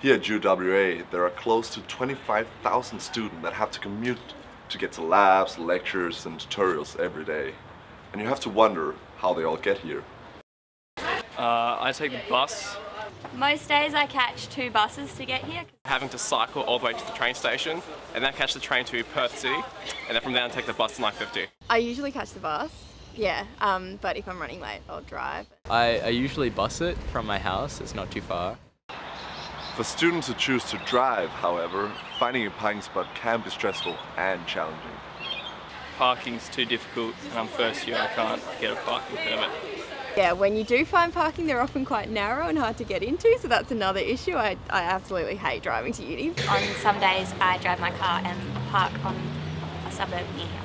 Here at UWA, there are close to 25,000 students that have to commute to get to labs, lectures, and tutorials every day. And you have to wonder how they all get here. Uh, I take the bus, Most days I catch two buses to get here. having to cycle all the way to the train station, and then catch the train to Perth City, and then from there I take the bus to 950. I usually catch the bus, yeah, um, but if I'm running late, I'll drive. I, I usually bus it from my house, it's not too far. For students who choose to drive, however, finding a parking spot can be stressful and challenging. Parking's too difficult, and I'm first year, I can't get a parking permit. Yeah, when you do find parking, they're often quite narrow and hard to get into, so that's another issue. I, I absolutely hate driving to uni. On some days I drive my car and park on a suburb near here.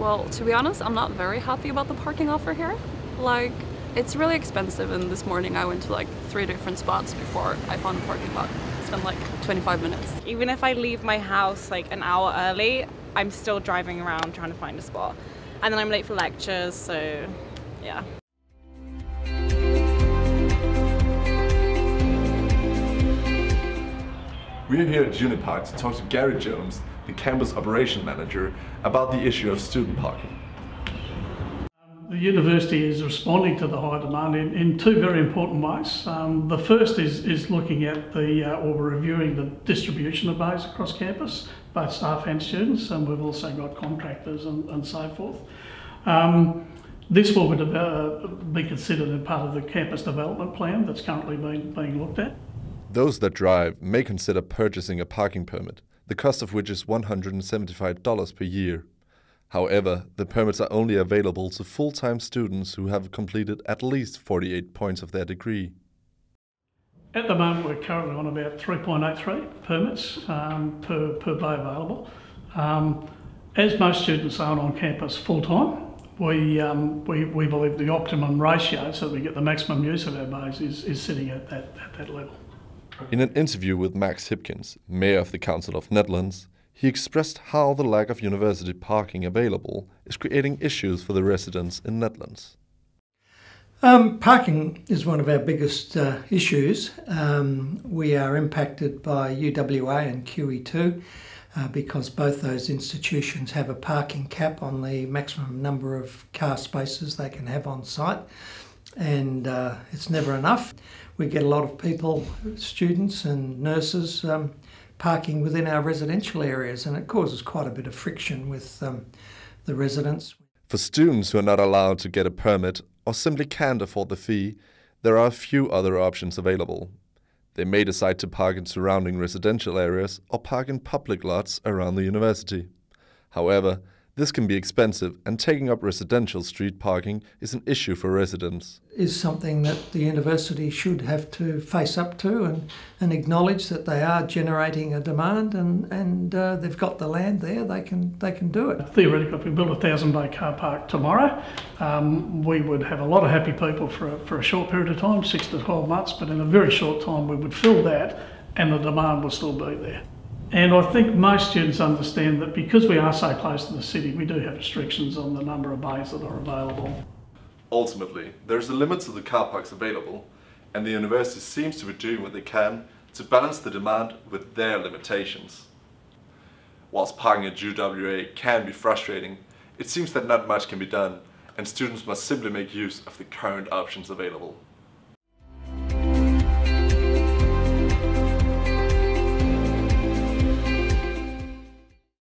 Well, to be honest, I'm not very happy about the parking offer here. Like, it's really expensive, and this morning I went to like three different spots before I found a parking lot. It's been like 25 minutes. Even if I leave my house like an hour early, I'm still driving around trying to find a spot. And then I'm late for lectures, so yeah. We're here at Unipark to talk to Gary Jones, the campus operation manager, about the issue of student parking. The university is responding to the high demand in, in two very important ways. Um, the first is, is looking at the, uh, or reviewing the distribution of bays across campus, both staff and students, and we've also got contractors and, and so forth. Um, this will be, be considered as part of the campus development plan that's currently being, being looked at. Those that drive may consider purchasing a parking permit, the cost of which is $175 per year. However, the permits are only available to full-time students who have completed at least 48 points of their degree. At the moment, we're currently on about 3.83 permits um, per, per bay available. Um, as most students aren't on campus full time, we, um, we, we believe the optimum ratio, so that we get the maximum use of our bays, is, is sitting at that, at that level. In an interview with Max Hipkins, mayor of the Council of Nedlands, he expressed how the lack of university parking available is creating issues for the residents in Nedlands. Um, parking is one of our biggest uh, issues. Um, we are impacted by UWA and QE2 uh, because both those institutions have a parking cap on the maximum number of car spaces they can have on site, and uh, it's never enough. We get a lot of people, students and nurses, um, parking within our residential areas, and it causes quite a bit of friction with um, the residents. For students who are not allowed to get a permit or simply can't afford the fee, there are a few other options available. They may decide to park in surrounding residential areas or park in public lots around the university. However, this can be expensive, and taking up residential street parking is an issue for residents. Is something that the university should have to face up to and, and acknowledge that they are generating a demand and, and uh, they've got the land there, they can, they can do it. Theoretically, if we built a thousand bay car park tomorrow, um, we would have a lot of happy people for a, for a short period of time, six to 12 months, but in a very short time we would fill that and the demand would still be there. And I think most students understand that because we are so close to the city, we do have restrictions on the number of bays that are available. Ultimately, there's a limit to the car parks available, and the university seems to be doing what they can to balance the demand with their limitations. Whilst parking at UWA can be frustrating, it seems that not much can be done, and students must simply make use of the current options available.